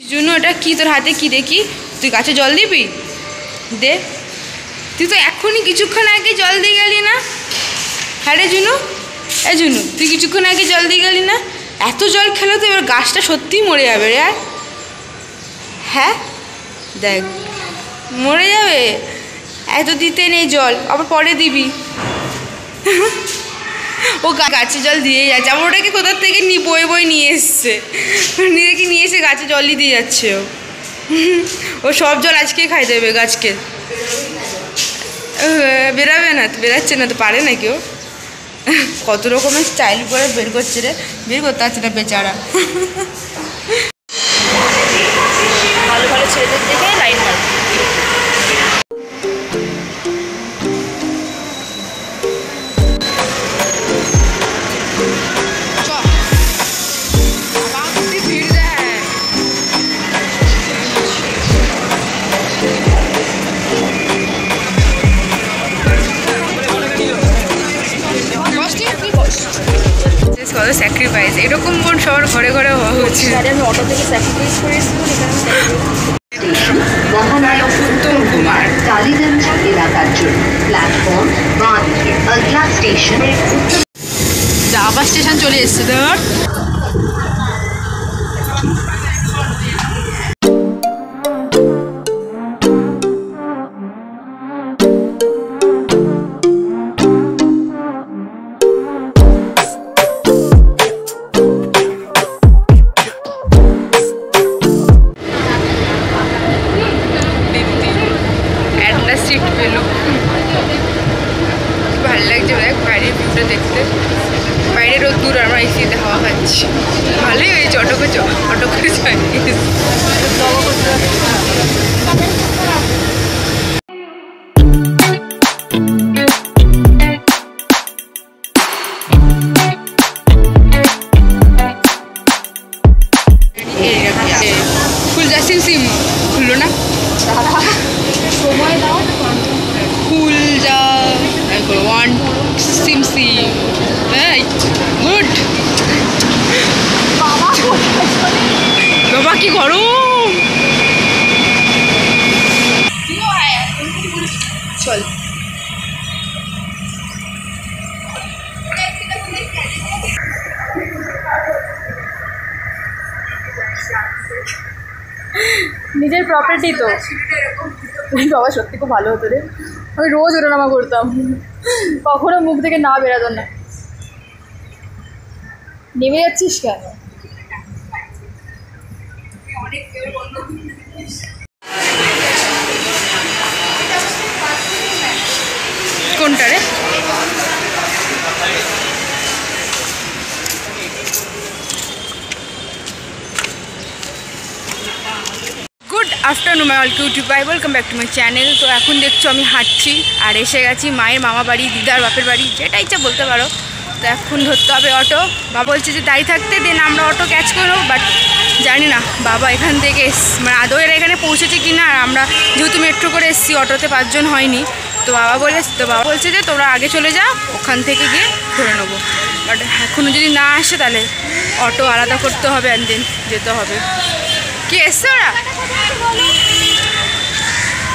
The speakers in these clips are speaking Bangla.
জুনু ওটা কি তোর হাতে? কি দেখি? তুই গাছে জল দিবি? দে। তুই তো এখনই কিছুক্ষণ আগে জল দিয়ে গেলি না? হ্যাঁ জুনু? এ জুনু, তুই কিছুক্ষণ আগে জল দিয়ে গেলি না? এত জল খেলে তো এবার গাছটা সত্যিই মরে যাবে রে, আর? হ্যাঁ? দেখ, মরে যাবে? এত দিতে নেই জল, আবার পরে দিবি। ও গাছে জল দিয়ে যাচ্ছে। আমার ওটাকে কোথার থেকে নি বই বয়ে নিয়ে এসছে। নিজেকে নিয়ে এসে গাছে জলই দিয়ে যাচ্ছে ও। ও সব জল আজকে খাই দেবে গাছকে। বেরাবে না তো বেরাচ্ছে না তো, পারে না কেউ কত রকমের স্টাইল করে বের করছে রে। বের করতে পারছে না বেচারা। ঘরে ঘরে হওয়া হচ্ছে উত্তম কুমার কালীগঞ্জ এলাকার জন্য প্ল্যাটফর্ম স্টেশনের আবার স্টেশন চলে এসছে ধর। পেল ভালো লাগছে দেখ, বাইরের ভিউটা দেখতে। বাইরে রোদ্দুর আমরা এসিতে হাওয়া খাচ্ছি। ভালোই হয়েছে, অটো করে অটো করে যাই ফুল জাসিম সিম, খুললো না? সময় দাও। ফুল যা ওয়ান সিম সিম রাইট গুড বাবা কি গরম। চল। নিজের প্রপার্টি তো। বাবা, সত্যি খুব ভালো হতো রে। আমি রোজ ওঠানামা করতাম। কখনো মুখ থেকে না বেরাতো না। নেমে যাচ্ছিস কেন কোনটা রে good afternoon my all YouTube bye welcome back to my channel তো এখন দেখছ আমি হাঁটছি আর এসে গেছি মায়ের মামা বাড়ি, দিদার বাপের বাড়ি যেটা ইচ্ছা বলতে পারো। তো এখন ধরতে হবে অটো। বাবা বলছে যে দাঁড়িয়ে থাকতে দেন আমরা অটো ক্যাচ করব বাট জানি না, বাবা এখান থেকে মানে আদৌ এরা এখানে পৌঁছেছে কি না আর আমরা যেহেতু মেট্রো করে এসেছি, অটোতে পাঁচজন হয়নি। তো বাবা বলে তো বাবা বলছে যে তোরা আগে চলে যা, ওখান থেকে গিয়ে ধরে নেব। বাট এখনও যদি না আসে তাহলে অটো আলাদা করতে হবে অ্যান্ড দেন যেতে হবে। কি এসছে ওরা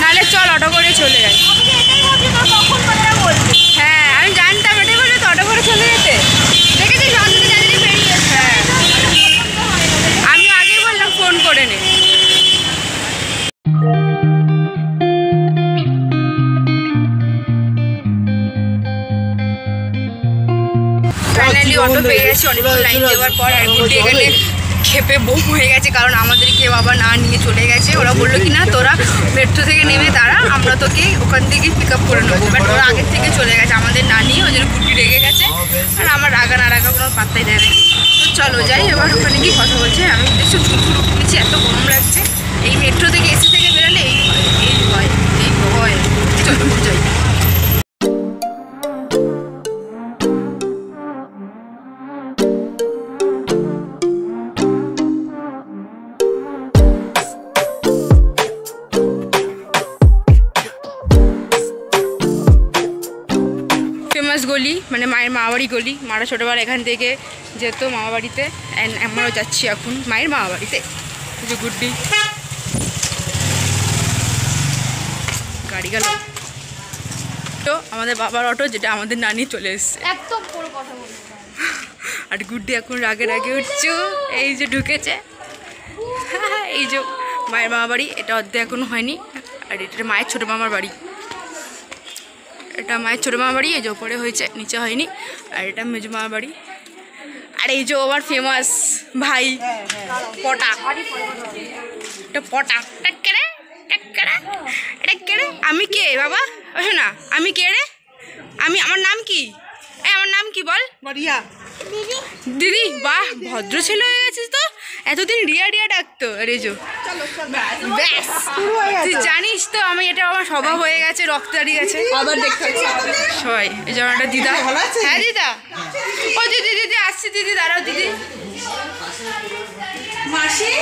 নাহলে চল অটো করে চলে যাই হ্যাঁ আমি জানতাম এটাই বলবে তো অটো করে চলে যেতে বেরিয়ে হ্যাঁ আমি আগেই বললাম ফোন করে নে ফাইনালি অটো পেয়ে গেছি অনেকক্ষণ লাইন দেওয়ার পর আর ঘুরতে গেলে খেপে বোম হয়ে গেছে, কারণ আমাদের কেউ আবার না নিয়ে চলে গেছে। ওরা বলল কি, না, তোরা মেট্রো থেকে নেমে তারা আমরা তোকে ওখান থেকে পিক আপ করে নেব। বাট ওরা আগের থেকে চলে গেছে, আমাদের না নিয়ে, ওই জন্য কুটি রেগে গেছে। আর আমার রাগা না রাগা কোনো পাত্তাই দেয় তো চলো যাই, এবার ওখানে গিয়ে কথা বলছে। আমি একটু চুলগুলো খুলেছি গলি। মারা ছোটোবেলা এখান থেকে যেত মামা বাড়িতে। অ্যান্ড আমরাও যাচ্ছি এখন মায়ের মামাবাড়িতে এই যে গুড্ডি। গাড়ি গেল। তো আমাদের বাবার অটো যেটা আমাদের নানি চলে এসছে। আর গুড্ডি এখন রাগে রাগে উঠছো। এই যে ঢুকেছে। এই যে মায়ের মামা বাড়ি। এটা অর্ধেক এখনও হয়নি। আর এটা মায়ের ছোটো মামার বাড়ি। এটা মায়ের ছোটো মামার বাড়ি এই যে ওপরে হয়েছে নিচে হয়নি। আর এটা মেজো মামার বাড়ি। আর এই যে আমার ফেমাস ভাই পটা। এটা পটা। এটা কে রে? এটা কে রে? এটা কে রে? আমি কে বাবা? ওঠো না আমি কে রে? আমি আমার নাম কি? এই আমার নাম কি বল? মারিয়া। দিদি বাহ ভদ্র ছেলে হয়ে গেছিস তো। এতদিন রিয়া রিয়া ডাকতো রেজো। ব্যাস। তুই জানিস তো আমি এটা আমার স্বভাব হয়ে গেছে রক্ত দাঁড়িয়ে গেছে। আবার দেখতে সবাই এই যেমন দিদা? হ্যাঁ দিদা। ও দিদি দিদি আসছি দিদি দাঁড়াও দিদি। মাসি?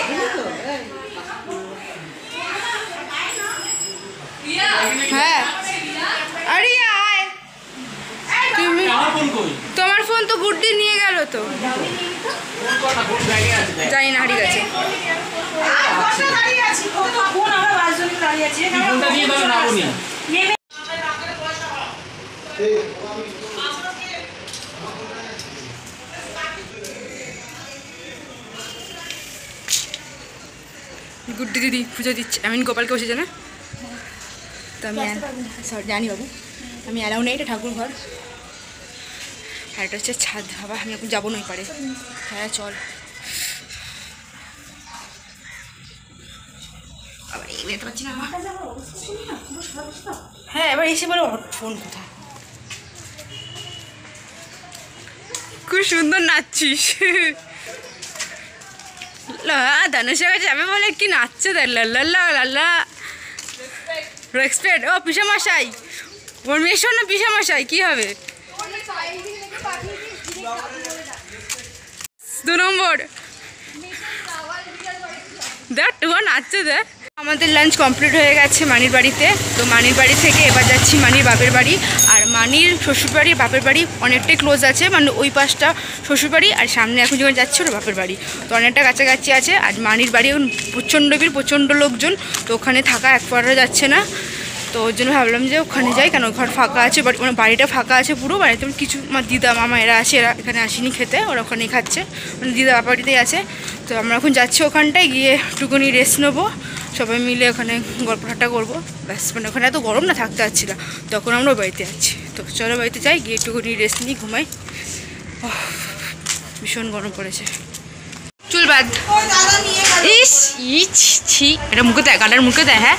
হ্যাঁ। আরে তুমি তোমার ফোন তো গুড্ডি নিয়ে গেল তো। জানি না হারিয়ে গেছে। উনি গুড্ডি দিদি পুজো দিচ্ছে। আমি গোপালকে বসেছে না তো আমি সরি জানি বাবু। আমি অ্যালাউ নেই এটা ঠাকুর ঘর আর এটা হচ্ছে ছাদ বাবা আমি এখন যাব নই পারে হ্যাঁ চল। হ্যাঁ এবার এসে বলো ফোন কোথায়। খুব সুন্দর নাচছিস। ধনুষের কাছে যাবে বলে কি নাচছে? লাল্লা রেসপেক্ট ও পিসামশাই। ওর মেয়ের না, পিসামশাই, কি হবে? দু নম্বর দেখ টুয়া দেখ। আমাদের লাঞ্চ কমপ্লিট হয়ে গেছে মানির বাড়িতে। তো মানির বাড়ি থেকে এবার যাচ্ছি মানির বাপের বাড়ি। আর মানির শ্বশুরবাড়ি, বাপের বাড়ি অনেকটাই ক্লোজ আছে। মানে ওই পাশটা শ্বশুরবাড়ি আর সামনে এখন যখন যাচ্ছে ওর বাপের বাড়ি। তো অনেকটা কাছাকাছি আছে। আর মানির বাড়ি প্রচণ্ড ভিড়, প্রচণ্ড লোকজন। তো ওখানে থাকা এক যাচ্ছে না। তো ওর জন্য ভাবলাম যে ওখানে যাই, কেন ঘর ফাঁকা আছে বাট মানে বাড়িটা ফাঁকা আছে পুরো, বাড়িতে কিছু আমার দিদা মামা এরা আছে, এরা এখানে আসেনি খেতে, ওরা ওখানেই খাচ্ছে মানে দিদা বাড়িতেই আছে। তো আমরা এখন যাচ্ছি ওখানটায়, গিয়ে একটুকুনি রেস্ট নেব, সবাই মিলে ওখানে গল্প ঠাট্টা করব, ব্যাস মানে ওখানে এত গরম না থাকতে পারছি না, তখন আমরা বাড়িতে যাচ্ছি তো চলো বাড়িতে যাই, গিয়ে একটুকুনি রেস্ট নিই, ঘুমাই। ভীষণ গরম পড়েছে। চুল বাদ। ইস, ইচ ছি। এটা মুখে দেয়, গাটার মুখে দেয় হ্যাঁ?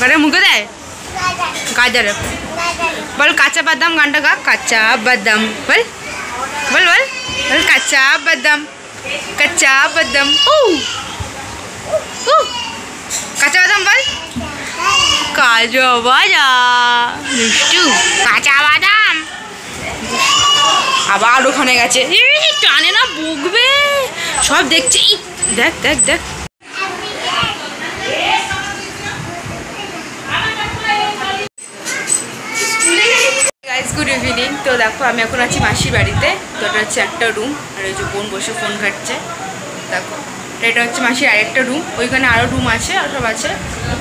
গাটার মুখে দেয়? গাজর বল কাঁচা বাদাম গানটা গা কাঁচা বাদাম বল বল বল বল কাঁচা বাদাম কাঁচা বাদাম ও ও কাঁচা বাদাম বল কাজু বাদাম মিষ্টু কাঁচা বাদাম আবার ওখানে গেছে। টানে না, বকবে। সব দেখছে। দেখ দেখ দেখ। দেখো, আমি এখন আছি মাসির বাড়িতে। তো এটা হচ্ছে একটা রুম আর ওই যে বোন বসে ফোন ঘাটছে। দেখো এটা হচ্ছে মাসির আরেকটা রুম ওইখানে আরও রুম আছে, আর সব আছে।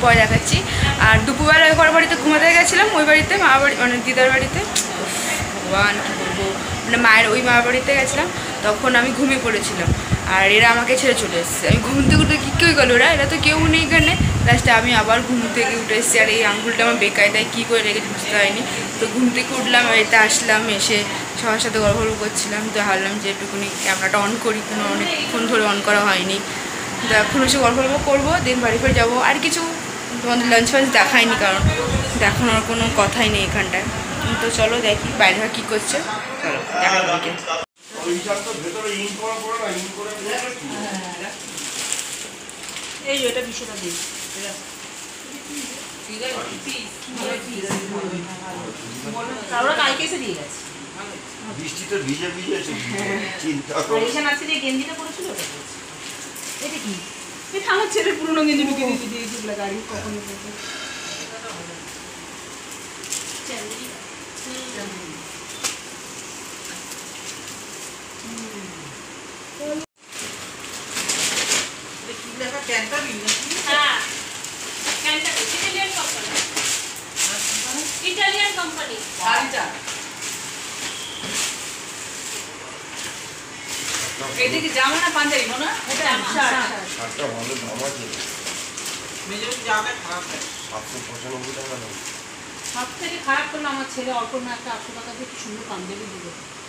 পরে দেখাচ্ছি। আর দুপুরবেলা ওই ঘর বাড়িতে ঘুমাতে গেছিলাম, ওই বাড়িতে মা বাড়ি মানে দিদার বাড়িতে। ভগবান, কী বলব। মানে মায়ের ওই মা বাড়িতে গেছিলাম, তখন আমি ঘুমিয়ে পড়েছিলাম। আর এরা আমাকে ছেড়ে চলে এসেছে। আমি ঘুম থেকে কী, কেউ গেলো ওরা? এরা তো কেউ নেই এখানে। লাস্টে আমি আবার ঘুম থেকে উঠে এসেছি। আর এই আঙ্গুলটা আমার বেকায় দেয় কী করে রেখেছি বুঝতে পারিনি। তো ঘুম থেকে উঠলাম বাড়িতে আসলাম, এসে সবার সাথে গল্প করছিলাম। তো ভাবলাম যে একটুখানি ক্যামেরাটা অন করি, কেন অনেকক্ষণ ধরে অন করা হয়নি। তো এখন এসে গল্প গল্প করব দিন বাড়ি ফিরে যাব। আর কিছু তোমাদের লাঞ্চ ফাঞ্চ দেখায়নি কারণ দেখানোর কোনো কথাই নেই এখানটায়। তো চলো দেখি বাইরে কী করছে। চলো, দেখা এই এটা দুশোটা দিই ওরা কালকে এসে দিয়ে গেছে। বৃষ্টিতে ভিজে ভিজে এসে চিন্তা আছে যে গেঞ্জিটা পরেছিল এটা কি? এটা আমার ছেলের পুরনো গেঞ্জি ঢুকে দিয়েছি দিয়ে গাড়ি কখন এসেছে লেখা প্যান্ট শাড়িটা এটা কি জামা না পাঞ্জাবি মনে হয়? এটা শার্ট শার্টটা ভালো দাম আছে পঁচানব্বই টাকা দাম সব থেকে খারাপ করল আমার ছেলে অল্পনা একটা আটশো টাকা দিয়ে কি সুন্দর পাঞ্জাবি দিল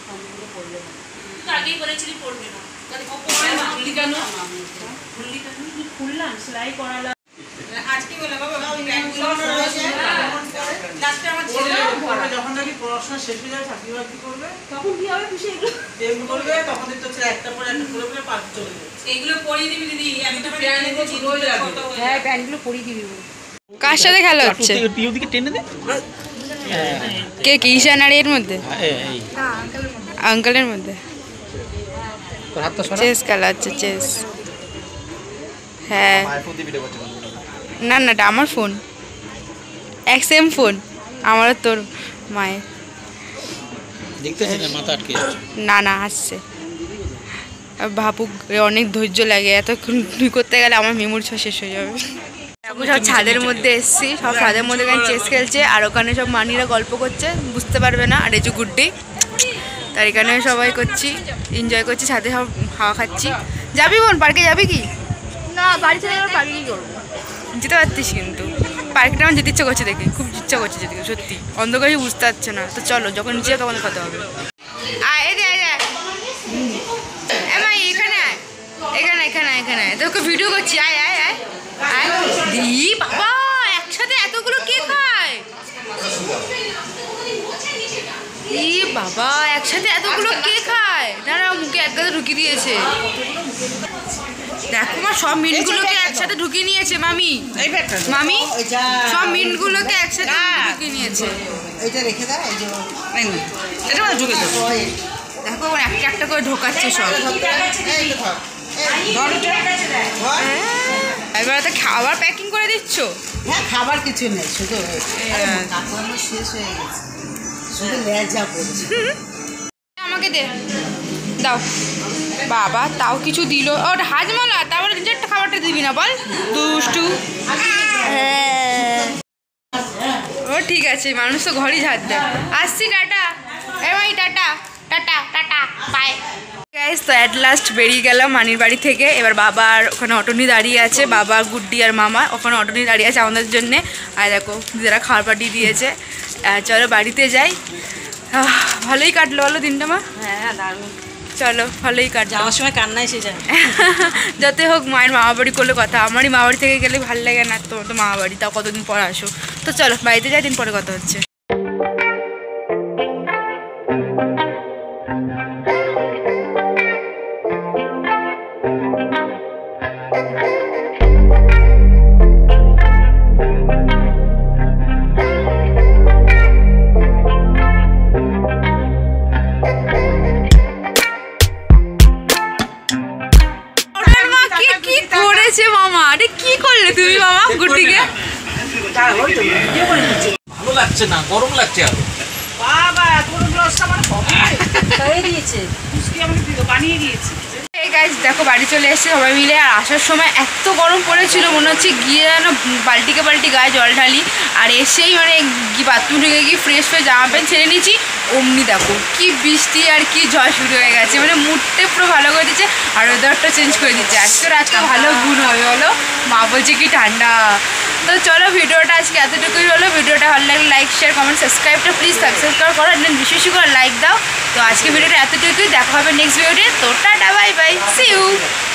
পাঞ্জাবিটা পরলে না। আগেই বলেছিলি পড়বে না। কেন? কি খুললাম সেলাই করালাম। আজকে বলে বাবা যখন নাকি পড়াশোনা শেষ হয়ে যাবে চাকরি বাকরি করবে তখন কি হবে খুশি এগুলো? করবে তখন তো ছেলে একটা পরে একটা করে করে পার্ক চলে যাবে। এইগুলো পরিয়ে দিবি দিদি একটা প্যান্ট হয়ে হ্যাঁ প্যান্টগুলো পরিয়ে দিবি। কার সাথে খেলা হচ্ছে? ওদিকে টেনে দে। কে কি ঈশান আর এর মধ্যে? আঙ্কেলের মধ্যে। চেস খেলা হচ্ছে চেস। হ্যাঁ। না না এটা আমার ফোন এক সেম ফোন আমারও তোর মায়ের। না না আসছে। ভাবুক অনেক ধৈর্য লাগে এতক্ষণ করতে গেলে আমার মেমোরি সব শেষ হয়ে যাবে। সব ছাদের মধ্যে এসছি সব ছাদের মধ্যে এখানে চেস খেলছে আর ওখানে সব মানিরা গল্প করছে বুঝতে পারবে না আর এই যে গুড্ডি তার এখানে সবাই করছি এনজয় করছি ছাদে সব হাওয়া খাচ্ছি। যাবি বোন পার্কে যাবি কি? না বাড়ি ছেড়ে পার্কে কি করব? যেতে পারতিস কিন্তু। পার্কটা আমার যেতে ইচ্ছা করছে দেখে খুব ইচ্ছা করছে যেতে সত্যি। অন্ধকারে বুঝতে পারছে না। তো চলো যখন নিচে তখন কথা হবে। এখানে এখানে এখানে এখানে তোকে ভিডিও করছি আয় আয় আয়। দি বাবা একসাথে এতগুলো কে খায়? ই বাবা একসাথে এতগুলো কে খায়? না মুখে একগাতে ঢুকিয়ে দিয়েছে। দেখো মা সব মিনগুলোকে একসাথে ঢুকিয়ে নিয়েছে মামি। মামি সব মিনগুলোকে একসাথে ঢুকিয়ে নিয়েছে। এটা রেখে দাও এই যে এটা মানে ঢুকে দাও। দেখো একটা একটা করে ঢোকাচ্ছে সব। এবার তো খাবার প্যাকিং করে দিচ্ছ? হ্যাঁ খাবার কিছু নেই শুধু আরে কাকু আমার শেষ হয়ে গেছে। শুধু লেজা পড়েছে। আমাকে দে দাও। বাবা তাও কিছু দিল। ও হাজমালা তারপরে নিজেরটা খাবারটা দিবি না বল। দুষ্টু। ও ঠিক আছে মানুষ তো ঘরই ঝাড় দেয়। আসছি tata. এমাই tata. Tata tata bye guys তো অ্যাট লাস্ট বেরিয়ে গেলাম মানির বাড়ি থেকে। এবার বাবার ওখানে অটনি দাঁড়িয়ে আছে বাবা গুড্ডি আর মামা ওখানে অটনি দাঁড়িয়ে আছে আমাদের জন্যে। আর দেখো দিদারা খাবার পাঠিয়ে দিয়েছে। চলো বাড়িতে যাই। ভালোই কাটলো বলো দিনটা মা? হ্যাঁ দারুণ। চলো ভালোই কাটলো। যাওয়ার সময় কান্না এসে যায় যাতে হোক মায়ের মামা বাড়ি করলে কথা। আমারই মামা বাড়ি থেকে গেলে ভালো লাগে না। তোমার তো মামা বাড়ি তাও কতদিন পর আসো। তো চলো বাড়িতে যাই দিন পরে কথা হচ্ছে। করেছে মামা। আরে কি করলে তুমি মামা গুটিকে ভালো লাগছে না গরম লাগছে আর। বাবা গরম গ্লাস আমার দিয়েছে। বানিয়ে দিয়েছে। দেখো, বাড়ি চলে এসেছে সবাই মিলে। আর আসার সময় এত গরম পড়েছিল, মনে হচ্ছে গিয়ে যেন বালতিকে বালতি গায়ে জল ঢালি। আর এসেই মানে বাথরুম ঢুকে গিয়ে ফ্রেশ হয়ে জামা প্যান্ট ছেড়ে নিয়েছি। অমনি দেখো, কি বৃষ্টি আর কি জল শুরু হয়ে গেছে। মানে মুডটা পুরো ভালো করে দিচ্ছে, আর ওয়েদারটা চেঞ্জ করে দিচ্ছে। আজকে আজকে ভালো গুণ হবে বলো? মা বলছে কি ঠান্ডা। তো চলো, ভিডিওটা আজকে এতটুকুই হলো। ভিডিওটা ভালো লাগলে লাইক শেয়ার কমেন্ট সাবস্ক্রাইবটা প্লিজ সাবস্ক্রাইব করো। আর বিশেষ করে লাইক দাও। তো আজকে ভিডিওটা এতটুকুই। দেখা হবে নেক্সট ভিডিওতে তো। Tata See you.